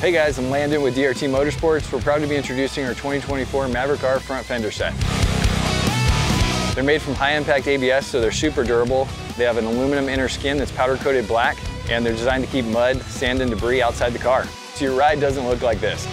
Hey guys, I'm Landon with DRT Motorsports. We're proud to be introducing our 2024 Maverick R front fender set. They're made from high impact ABS, so they're super durable. They have an aluminum inner skin that's powder coated black, and they're designed to keep mud, sand, and debris outside the car. So your ride doesn't look like this.